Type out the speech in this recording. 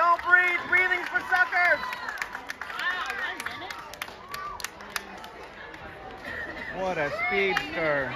Don't breathe. Breathing's for suckers. What a speedster.